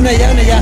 unaya unaya